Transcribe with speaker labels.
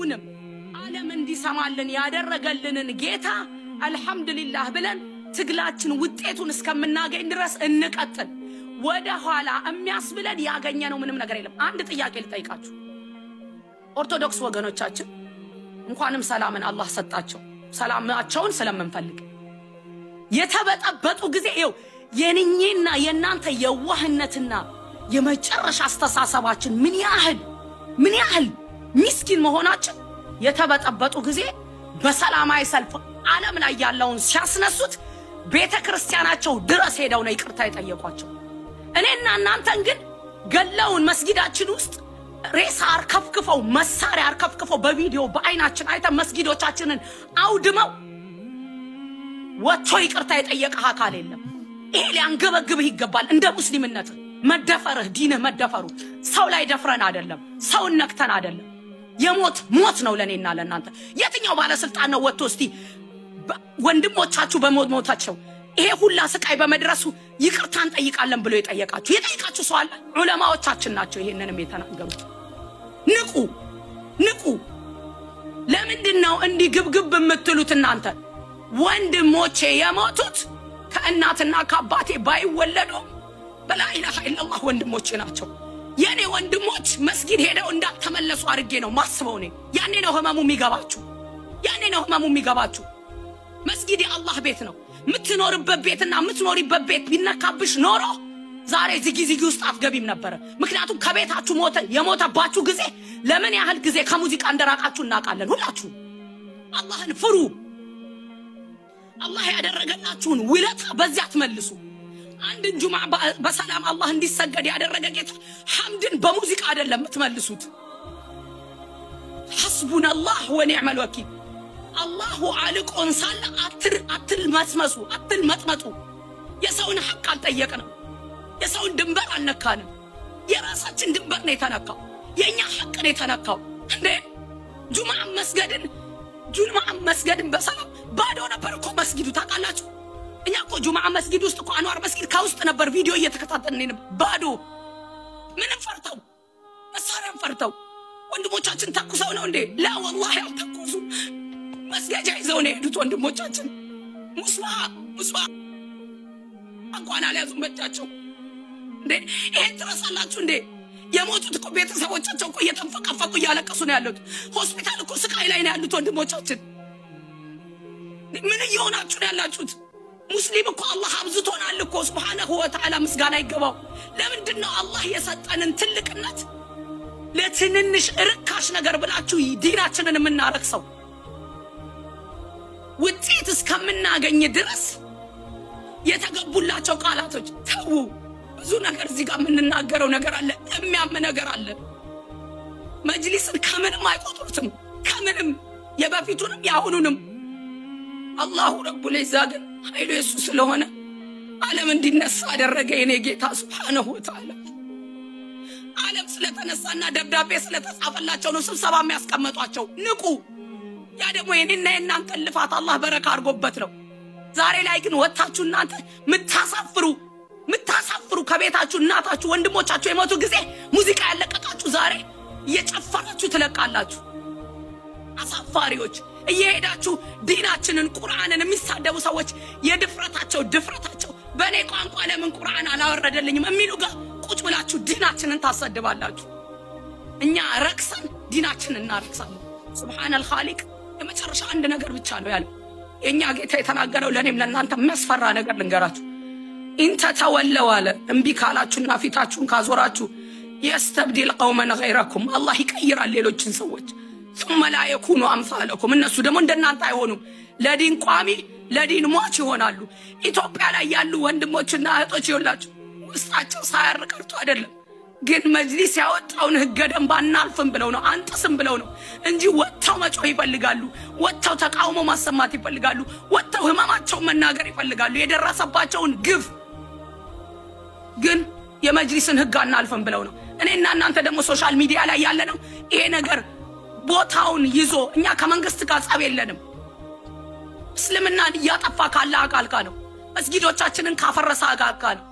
Speaker 1: አሁንም ዓለም እንዲሰማልን ያደረገልንን ጌታ አልሐምዱሊላህ ብለን ትግላችን ውጤቱን እስከምናገኝ ድረስ እንቀጥል። ወደ ኋላ የሚያስብለን ያገኘነው ምንም ነገር የለም። አንድ ጥያቄ ልጠይቃችሁ። ኦርቶዶክስ ወገኖቻችን እንኳንም ሰላምን አላህ ሰጣቸው። ሰላማቸውን ስለምንፈልግ የተበጠበጡ ጊዜ ይኸው የንኜና የእናንተ የዋህነትና የመጨረሻ አስተሳሰባችን ምን ያህል ምን ያህል ሚስኪን መሆናችን የተበጠበጡ ጊዜ በሰላማዊ ሰልፍ ዓለም ላይ ያለውን ሲያስነሱት ቤተ ክርስቲያናቸው ድረስ ሄደው ነው ይቅርታ የጠየቋቸው። እኔና እናንተን ግን ገለውን መስጊዳችን ውስጥ ሬሳ አርከፍክፈው መሳሪያ አርከፍክፈው በቪዲዮ በአይናችን አይተን መስጊዶቻችንን አውድመው ወጥቶ ይቅርታ የጠየቀህ አካል የለም። ይሄ ሊያንገበግብህ ይገባል። እንደ ሙስሊምነት መደፈርህ ዲንህ መደፈሩ ሰው ላይ ደፍረን አይደለም፣ ሰውን ነክተን አይደለም። የሞት ሞት ነው ለእኔና ለእናንተ። የትኛው ባለስልጣን ነው ወጥቶ እስቲ ወንድሞቻችሁ በሞት ይሄ ሁላ ስቃይ በመድረሱ ይቅርታ እንጠይቃለን ብሎ የጠየቃችሁ የጠይቃችሁ ሰው አለ? ዑለማዎቻችን ናቸው ይሄንንም የተናገሩት። ንቁ ንቁ። ለምንድን ነው እንዲህ ግብግብ የምትሉት እናንተ? ወንድሞቼ የሞቱት ከእናትና ከአባቴ ባይወለዱ በላኢላሃ ኢለላህ ወንድሞቼ ናቸው። የእኔ ወንድሞች መስጊድ ሄደው እንዳልተመለሱ አድርጌ ነው ማስበው። እኔ ያኔ ነው ህመሙ የሚገባችሁ፣ ያኔ ነው ህመሙ የሚገባችሁ። መስጊድ የአላህ ቤት ነው። የምትኖርበት ቤትና የምትኖሪበት ቤት ቢነካብሽ ኖሮ ዛሬ ዝጊ ዝጊ ውስጥ አትገቢም ነበረ። ምክንያቱም ከቤታችሁ ሞተ የሞተባችሁ ጊዜ ለምን ያህል ጊዜ ከሙዚቃ እንደራቃችሁ እናውቃለን። ሁላችሁ አላህን ፍሩ። አላህ ያደረገላችሁን ውለታ በዚያ አትመልሱ። አንድን ጁማ በሰላም አላህ እንዲሰገድ ያደረገ ጌታ ሐምድን በሙዚቃ አይደለም የምትመልሱት። ሐስቡን አላህ ወኒዕመል ወኪል። አላሁ አልቆን ሳለ አትል መስመሱ አትል መጥመጡ። የሰውን ሐቅ አልጠየቅንም። የሰውን ድንበር አልነካንም። የራሳችን ድንበር ነው የተነካው። የእኛ ሐቅ ነው የተነካው። እንዴ ጁማ መስገድን ጁማ መስገድን በሰላም ባዶ ነበር እኮ መስጊዱ ጁማ መስጊድ ውስጥ እኮ አንዋር መስጊድ ከውስጥ ነበር ቪዲዮ እየተከታተልን ባዶ ምንም ፈርተው መሳሪያም ፈርተው ወንድሞቻችን ተኩሰው ነው እንዴ? ላ ወላሂ አልተኩሱ። መስገጃ ይዘው ነው የሄዱት ወንድሞቻችን። ሙስባ ሙስባ እንኳን አልያዙም በእጃቸው። እንዴ ይሄን ትረሳላችሁ እንዴ? የሞቱት እኮ ቤተሰቦቻቸው እኮ እየተንፈቀፈቁ እያለቀሱ ነው ያሉት። ሆስፒታል እኮ ስቃይ ላይ ነው ያሉት ወንድሞቻችን። ምን እየሆናችሁ ነው ያላችሁት? ሙስሊም እኮ አላህ አብዝቶናል እኮ ስብሓነሁ ወተዓላ ምስጋና ይገባው። ለምንድን ነው አላህ የሰጠንን ትልቅነት ለትንንሽ ርካሽ ነገር ብላችሁ ዲናችንን የምናረክሰው? ውጤት እስከምናገኝ ድረስ የተገቡላቸው ቃላቶች ተዉ። ብዙ ነገር እዚህ ጋር የምንናገረው ነገር አለ፣ የሚያም ነገር አለ። መጅሊስን ከምንም አይቆጥሩትም፣ ከምንም የበፊቱንም የአሁኑንም። አላሁ ረቡል ዒዛ ግን ኃይሉ የሱ ስለሆነ ዓለም እንዲነሳ አደረገ። የኔ ጌታ ስብሓነሁ ወተዓላ ዓለም ስለተነሳና ደብዳቤ ስለተጻፈላቸው ነው ስብሰባ የሚያስቀመጧቸው። ንቁ። ያ ደግሞ የኔና የእናንተን ልፋት አላህ በረካ አድርጎበት ነው። ዛሬ ላይ ግን ወጥታችሁ እናንተ ምታሳፍሩ ምታሳፍሩ ከቤታችሁ እናታችሁ ወንድሞቻችሁ የሞቱ ጊዜ ሙዚቃ ያለቀቃችሁ ዛሬ እየጨፈራችሁ ትለቃላችሁ። አሳፋሪዎች እየሄዳችሁ ዲናችንን ቁርአንን የሚሳደቡ ሰዎች የድፍረታቸው ድፍረታቸው በእኔ ቋንቋ ለምን ቁርአን አላወረደልኝም የሚሉ ጋር ቁጭ ብላችሁ ዲናችንን ታሰድባላችሁ። እኛ ረክሰን ዲናችንን እናረክሳለን። ሱብሓነል ኻሊቅ የመጨረሻ አንድ ነገር ብቻ ነው ያለው የእኛ ጌታ የተናገረው። ለእኔም ለእናንተ የሚያስፈራ ነገር ልንገራችሁ። ኢንተ ተወለው አለ እምቢ ካላችሁና ፊታችሁን ካዞራችሁ የስተብዲል ቀውመን ገይረኩም አላህ ይቀይራል ሌሎችን ሰዎች ሱመ ላ አምሳለኩም እነሱ ደግሞ እንደናንተ አይሆኑም። ለዲን ቋሚ ለዲን ሟች ይሆናሉ። ኢትዮጵያ ላይ ያሉ ወንድሞችና እህቶች ይሆላችሁ ውስጣቸው ሳያር ቀርቶ አይደለም ግን መጅሊስ ያወጣውን ህገ ደንብ አናልፍም ብለው ነው አንጥስም ብለው ነው እንጂ ወጥተው መጮህ ይፈልጋሉ። ወጥተው ተቃውሞ ማሰማት ይፈልጋሉ። ወጥተው ህመማቸውን መናገር ይፈልጋሉ። የደረሰባቸውን ግፍ ግን የመጅሊስን ህግ አናልፍም ብለው ነው። እኔና እናንተ ደግሞ social media ላይ ያለ ነው ይሄ ነገር ቦታውን ይዞ እኛ ከመንግስት ጋር ጸብ የለንም። እስልምናን እያጠፋ ካለ ጋር ነው። መስጊዶቻችንን ካፈረሰ ጋር ነው።